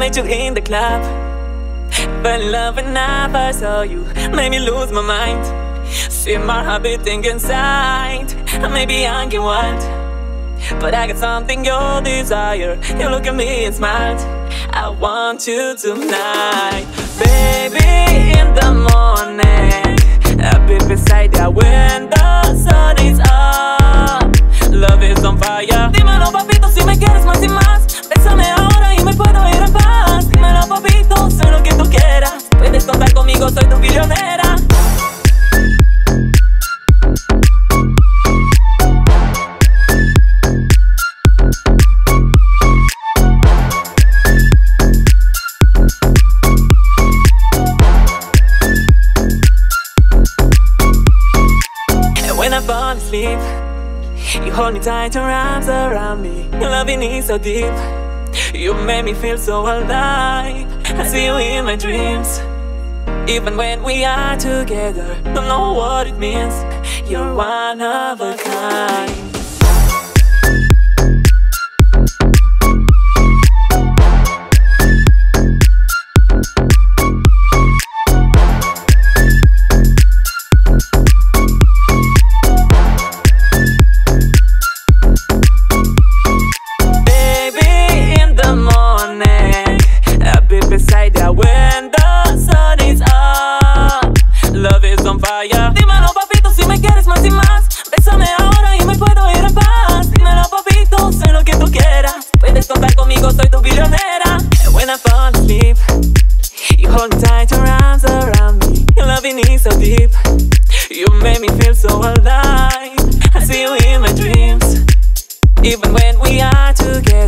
met you in the club. Fell in love I saw you. Made me lose my mind. See my heart beating inside. Maybe I'm getting wild. But I got something you desire. You look at me and smile. I want you tonight, baby. Contar conmigo, soy tu billonera. And when I fall asleep, you hold me tight, your arms around me. Loving is so deep. You make me feel so alive. I see you in my dreams. Even when we are together, don't know what it means. You're one of a kind. Si me quieres más y más. Bésame ahora y me puedo ir en paz. Dímelo, papito, sé lo que tú quieras. Puedes contar conmigo, soy tu billonera. And when I fall asleep, you hold tight, your arms around me. Your loving is so deep. You make me feel so alive. I see you in my dreams. Even when we are together,